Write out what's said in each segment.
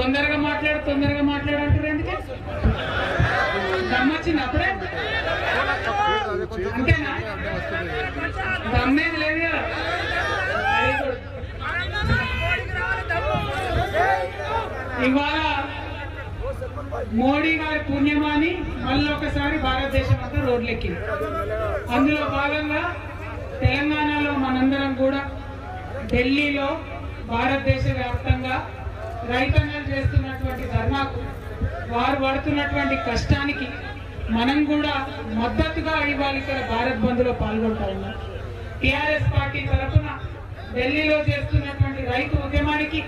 తొందరగా మాట్లాడు తొందరగా మాట్లాడు అంటారు ఎందుకు? దమ్మొచ్చింది అప్పుడే? అంతేనా? దమ్మేది లేదు కదా. ఇవాళ మోడీ గారి పుణ్యమాని మళ్ళీ ఒకసారి భారతదేశం అంతా రోడ్లెక్కింది. అందులో భాగంగా తెలంగాణలో మనందరం కూడా ఢిల్లీలో భారతదేశ వ్యాప్తంగా రైతన్నలు చేస్తున్నటువంటి ధర్నాకు వారు పడుతున్నటువంటి కష్టానికి మనం కూడా మద్దతుగా ఇవాళ ఇక్కడ భారత్ బంద్లో పాల్గొంటా ఉన్నాం. టిఆర్ఎస్ పార్టీ తరఫున ఢిల్లీలో చేస్తున్నటువంటి రైతు ఉద్యమానికి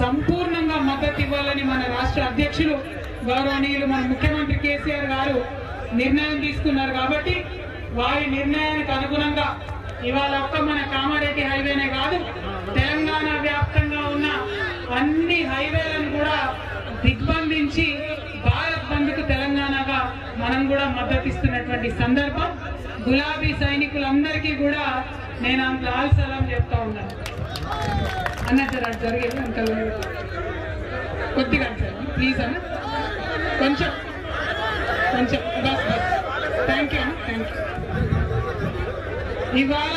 సంపూర్ణంగా మద్దతు ఇవ్వాలని మన రాష్ట్ర అధ్యక్షులు గౌరవనీయులు మన ముఖ్యమంత్రి కేసీఆర్ గారు నిర్ణయం తీసుకున్నారు కాబట్టి వారి నిర్ణయానికి అనుగుణంగా ఇవాళ ఒక్క మన కామారెడ్డి హైవేనే కాదు తెలంగాణ వ్యాప్తంగా ఉన్న అన్ని హైవేలను కూడా దిగ్బంధించి భారత్ బంద్కు తెలంగాణగా మనం కూడా మద్దతు ఇస్తున్నటువంటి సందర్భం గులాబీ సైనికులందరికీ కూడా నేను అంత లాల్ సలాం చెప్తా ఉన్నాను అన్నట్టు అది జరిగేది అంత కొద్దిగా సార్ ప్లీజ్ అన్న. కొంచెం కొంచెం. బస్ బస్. థ్యాంక్ యూ థ్యాంక్ యూ ఇవాళ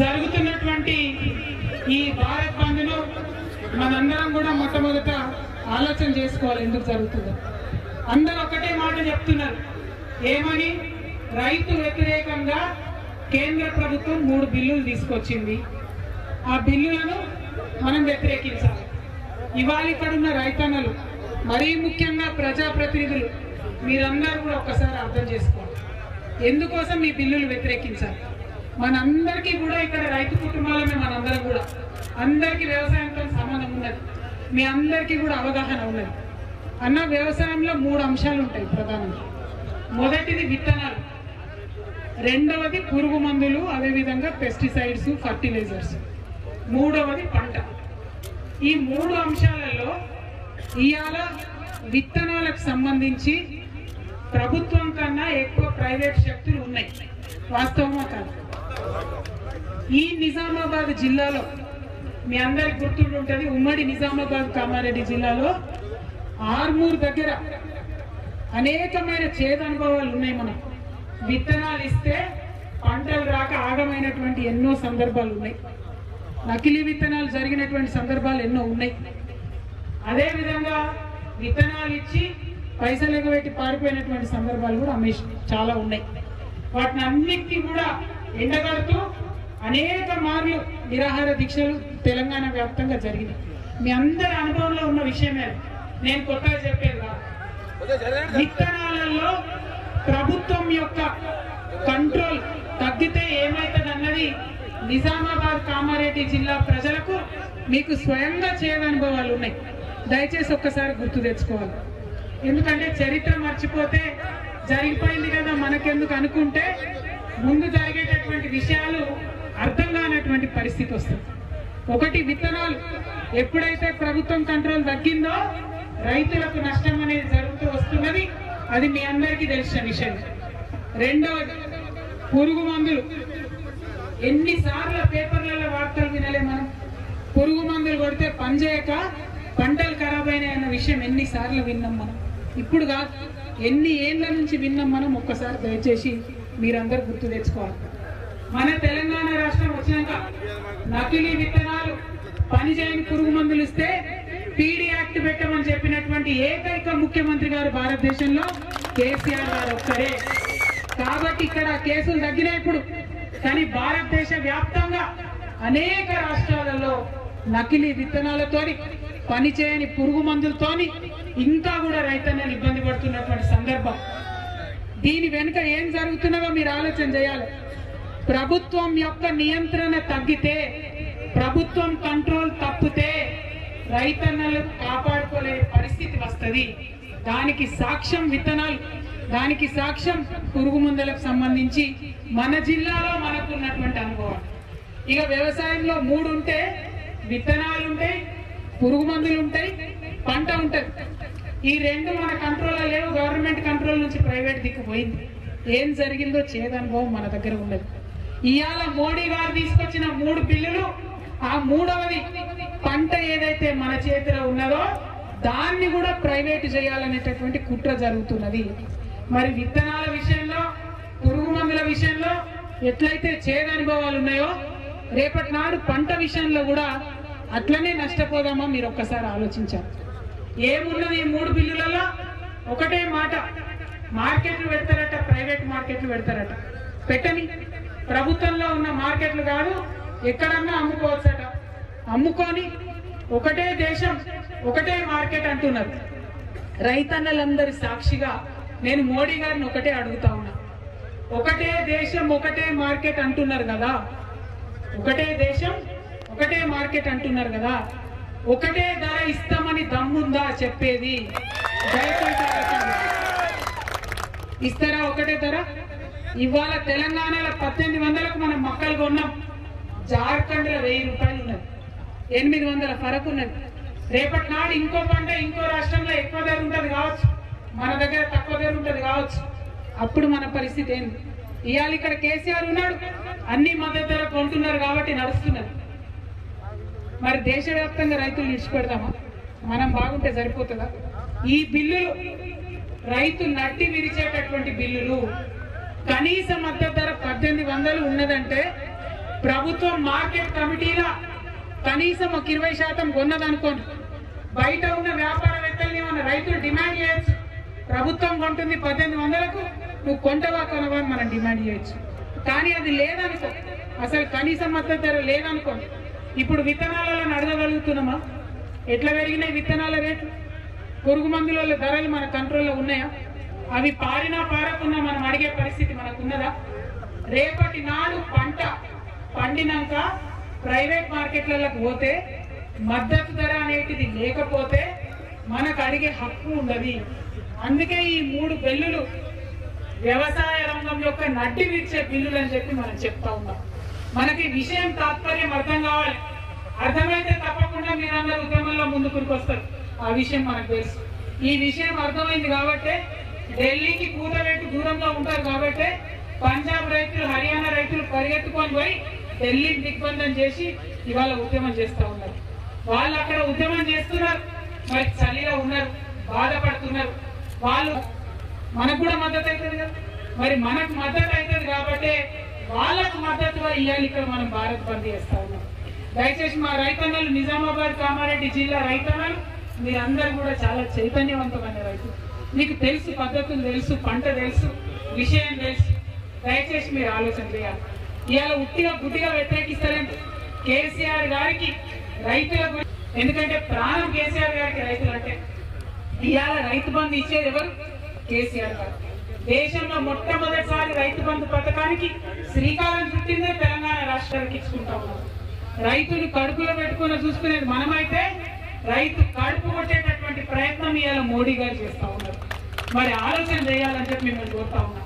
జరుగుతున్నటువంటి ఈ భారత్ బంద్ను మనందరం కూడా మొట్టమొదట ఆలోచన చేసుకోవాలి. ఎందుకు జరుగుతుందో. అందరూ ఒకటే మాట చెప్తున్నారు. ఏమని? రైతు వ్యతిరేకంగా కేంద్ర ప్రభుత్వం మూడు బిల్లులు తీసుకొచ్చింది. ఆ బిల్లులను మనం వ్యతిరేకించాలి. ఇవాళ ఇక్కడ ఉన్న రైతన్నలు మరీ ముఖ్యంగా ప్రజాప్రతినిధులు మీరందరూ కూడా ఒక్కసారి అర్థం చేసుకోండి. ఎందుకోసం ఈ బిల్లులు వ్యతిరేకించాలి? మనందరికీ కూడా ఇక్కడ రైతు కుటుంబాలమే మనందరం కూడా. అందరికీ వ్యవసాయంతో సంబంధం ఉన్నది. మీ అందరికీ కూడా అవగాహన ఉన్నది. అన్న వ్యవసాయంలో మూడు అంశాలు ఉంటాయి ప్రధానంగా. మొదటిది విత్తనాలు. రెండవది పురుగు మందులు అదేవిధంగా పెస్టిసైడ్స్ ఫర్టిలైజర్స్ మూడవది పంట. ఈ మూడు అంశాలలో ఇవాళ విత్తనాలకు సంబంధించి ప్రభుత్వం కన్నా ఎక్కువ ప్రైవేట్ శక్తులు ఉన్నాయి. వాస్తవమా కాదు? ఈ నిజామాబాద్ జిల్లాలో మీ అందరికి గుర్తుంటుంటది ఉమ్మడి నిజామాబాద్ కామారెడ్డి జిల్లాలో ఆర్మూర్ దగ్గర అనేకమైన చేదు అనుభవాలు ఉన్నాయి మనకు. విత్తనాలు ఇస్తే పంటలు రాక ఆగమైనటువంటి ఎన్నో సందర్భాలు ఉన్నాయి. నకిలీ విత్తనాలు జరిగినటువంటి సందర్భాలు ఎన్నో ఉన్నాయి. అదే విధంగా విత్తనాలు ఇచ్చి పైసలు ఎగబెట్టి పారిపోయినటువంటి సందర్భాలు కూడా అమేష్ చాలా ఉన్నాయి. వాటిని అన్నిటినీ కూడా ఎండగడుతూ అనేక మార్లు నిరాహార దీక్షలు తెలంగాణ వ్యాప్తంగా జరిగినాయి. మీ అందరి అనుభవంలో ఉన్న విషయమే నేను కొత్తగా చెప్పేది కాదు. విత్తనాలలో ప్రభుత్వం యొక్క కంట్రోల్ తగ్గితే ఏమవుతుంది అన్నది నిజామాబాద్ కామారెడ్డి జిల్లా ప్రజలకు మీకు స్వయంగా చేయని అనుభవాలు ఉన్నాయి. దయచేసి ఒక్కసారి గుర్తు తెచ్చుకోవాలి. ఎందుకంటే చరిత్ర మర్చిపోతే జరిగిపోయింది కదా మనకెందుకు అనుకుంటే ముందు జరిగేటటువంటి విషయాలు అర్థం కానటువంటి పరిస్థితి వస్తుంది. ఒకటి విత్తనాలు ఎప్పుడైతే ప్రభుత్వం కంట్రోల్ తగ్గిందో రైతులకు నష్టం అనేది జరుగుతూ వస్తున్నది. అది మీ అందరికీ తెలిసిన విషయం. రెండవది పురుగు మందులు. ఎన్నిసార్లు పేపర్లలో వార్తలు వినలే మనం. పురుగు మందులు కొడితే పనిచేయక పంటలు ఖరాబ్ అయినాయి అన్న విషయం ఎన్నిసార్లు విన్నాం మనం. ఇప్పుడు కాదు ఎన్ని ఏళ్ళ నుంచి విన్నాం మనం? ఒక్కసారి దయచేసి మీరందరూ గుర్తు తెచ్చుకోవాలి. మన తెలంగాణ రాష్ట్రం వచ్చినాక నకిలీ విత్తనాలు పనిచేయని పురుగు మందులు ఇస్తే పీడీ యాక్ట్ పెట్టమని చెప్పినటువంటి ఏకైక ముఖ్యమంత్రి గారు భారతదేశంలో కేసీఆర్ గారు ఒక్కరే. కాబట్టి ఇక్కడ కేసులు తగ్గినాయి ఇప్పుడు. కానీ భారతదేశ వ్యాప్తంగా అనేక రాష్ట్రాలలో నకిలీ విత్తనాలతోని పనిచేయని పురుగు మందులతోని ఇంకా కూడా రైతన్నలు ఇబ్బంది పడుతున్నటువంటి సందర్భం. దీని వెనుక ఏం జరుగుతున్నదో మీరు ఆలోచన చేయాలి. ప్రభుత్వం యొక్క నియంత్రణ తగ్గితే ప్రభుత్వం కంట్రోల్ తప్పితే రైతన్నలను కాపాడుకోలేని పరిస్థితి వస్తుంది. దానికి సాక్ష్యం విత్తనాలు దానికి సాక్ష్యం పురుగు మందులకు సంబంధించి మన జిల్లాలో మనకు ఉన్నటువంటి అనుభవం. ఇక వ్యవసాయంలో మూడు ఉంటే విత్తనాలు ఉంటాయి పురుగు మందులు ఉంటాయి పంట ఉంటుంది. ఈ రెండు మన కంట్రోల్లో లేవు గవర్నమెంట్ కంట్రోల్ నుంచి ప్రైవేట్ దిక్కు పోయింది. ఏం జరిగిందో చేదనుభవం మన దగ్గర ఉండదు. ఇవాళ మోడీ గారు తీసుకొచ్చిన మూడు బిల్లులు ఆ మూడవది పంట ఏదైతే మన చేతిలో ఉన్నదో దాన్ని కూడా ప్రైవేటు చేయాలనేటటువంటి కుట్ర జరుగుతున్నది. మరి విత్తనాల విషయంలో పురుగు మందుల విషయంలో ఎట్లయితే చేదు అనుభవాలు ఉన్నాయో రేపటి నాడు పంట విషయంలో కూడా అట్లనే నష్టపోదామా మీరు ఒక్కసారి ఆలోచించారు ఏమున్నది ఈ మూడు బిల్లులలో? ఒకటే మాట. మార్కెట్లు పెడతారట ప్రైవేట్ మార్కెట్లు పెడతారట. పెట్టని. ప్రభుత్వంలో ఉన్న మార్కెట్లు కాదు ఎక్కడన్నా అమ్ముకోవచ్చట. అమ్ముకొని ఒకటే దేశం ఒకటే మార్కెట్ అంటున్నారు. రైతన్నలందరి సాక్షిగా నేను మోడీ గారిని ఒకటే అడుగుతా ఉన్నా. ఒకటే దేశం ఒకటే మార్కెట్ అంటున్నారు కదా. ఒకటే దేశం ఒకటే మార్కెట్ అంటున్నారు కదా. ఒకటే ధర ఇస్తామని దమ్ముందా చెప్పేది? ఇస్తారా ఒకటే ధర? ఇవాళ తెలంగాణలో పద్దెనిమిది వందలకు మనం మొక్కలు కొన్నాం. జార్ఖండ్లో వెయ్యి రూపాయలు ఉన్నది. ఎనిమిది వందల ఫరక్ ఉన్నది. రేపటి నాడు ఇంకో పంట ఇంకో రాష్ట్రంలో ఎక్కువ ధర ఉంటుంది కావచ్చు. మన దగ్గర తక్కువ ధర ఉంటుంది కావచ్చు. అప్పుడు మన పరిస్థితి ఏంది? ఇవాళ ఇక్కడ కేసీఆర్ ఉన్నాడు. అన్ని మద్దతు ధర కొంటున్నారు కాబట్టి నడుస్తున్నారు. మరి దేశవ్యాప్తంగా రైతులు విడిచిపెడదామా మనం బాగుంటే సరిపోతుందా? ఈ బిల్లులు రైతు నట్టి విరిచేటటువంటి బిల్లులు కనీస మద్దతు ధర పద్దెనిమిది వందలు ఉన్నదంటే ప్రభుత్వం మార్కెట్ కమిటీల కనీసం ఒక ఇరవై శాతం కొన్నదనుకోండి. బయట ఉన్న వ్యాపారవేత్తల్ని మన రైతులు డిమాండ్ చేయొచ్చు? ప్రభుత్వం కొంటుంది పద్దెనిమిది వందలకు నువ్వు కొంటవా కొనవా అని మనం డిమాండ్ చేయొచ్చు. కానీ అది లేదనుకో. అసలు కనీస మద్దతు ధర లేదనుకోండి. ఇప్పుడు విత్తనాలలో అడగగలుగుతున్నామా ఎట్లా పెరిగినాయి విత్తనాల రేట్లు? పురుగు మందుల ధరలు మన కంట్రోల్లో ఉన్నాయా? అవి పారినా పారకున్నా మనం అడిగే పరిస్థితి మనకు ఉన్నదా రేపటి నాడు పంట పండినాక ప్రైవేట్ మార్కెట్లకు పోతే మద్దతు ధర అనేటిది లేకపోతే మనకు అడిగే హక్కు ఉండదు. అందుకే ఈ మూడు బిల్లులు వ్యవసాయ రంగం యొక్క నడ్డి విరిచే బిల్లులు అని చెప్పి మనం చెప్తా ఉన్నాం. మనకి విషయం తాత్పర్యం అర్థం కావాలి. అర్థమైతే తప్పకుండా మీరందరూ ఉద్యమంలో ముందుకు వస్తారు. ఆ విషయం మనకు తెలుసు. ఈ విషయం అర్థమైంది కాబట్టి ఢిల్లీకి కూతబెట్టి దూరంగా ఉంటారు కాబట్టి పంజాబ్ రైతులు హర్యానా రైతులు పరిగెత్తుకొని పోయి ఢిల్లీకి దిగ్బంధం చేసి ఇవాళ ఉద్యమం చేస్తూ ఉన్నారు. వాళ్ళు అక్కడ ఉద్యమం చేస్తున్నారు మరి చలిలో ఉన్నారు బాధపడుతున్నారు. వాళ్ళు మనకు కూడా మద్దతు అవుతుంది కదా. మరి మనకు మద్దతు అవుతుంది కాబట్టి వాళ్ళకు మద్దతుగా ఇవ్వాలి ఇక్కడ మనం భారత్ బంద్ చేస్తా ఉన్నాం. దయచేసి మా రైతన్నలు నిజామాబాద్ కామారెడ్డి జిల్లా రైతన్నలు మీరందరూ కూడా చాలా చైతన్యవంతమైన రైతులు మీకు తెలుసు పద్ధతులు తెలుసు పంట తెలుసు విషయం తెలుసు. దయచేసి మీరు ఆలోచన చేయాలి. ఇవాళ ఉట్టిగా గుడ్డిగా వ్యతిరేకిస్తారంటే కేసీఆర్ గారికి రైతుల ఎందుకంటే ప్రాణం కేసీఆర్ గారికి రైతులు అంటే ఇవాళ రైతు బంధు ఇచ్చేది ఎవరు? కేసీఆర్ గారు. దేశంలో మొట్టమొదటిసారి రైతు బంధు పథకానికి శ్రీకారం చుట్టిందే తెలంగాణ రాష్ట్రానికి ఇచ్చుకుంటా ఉన్నాం. రైతులు కడుపులో పెట్టుకుని చూసుకునేది మనమైతే రైతు కడుపు కొట్టేటటువంటి ప్రయత్నం ఇవాళ మోడీ గారు చేస్తా ఉన్నారు. మరి ఆలోచన చేయాలని చెప్పి మిమ్మల్ని కోరుతా ఉన్నాం.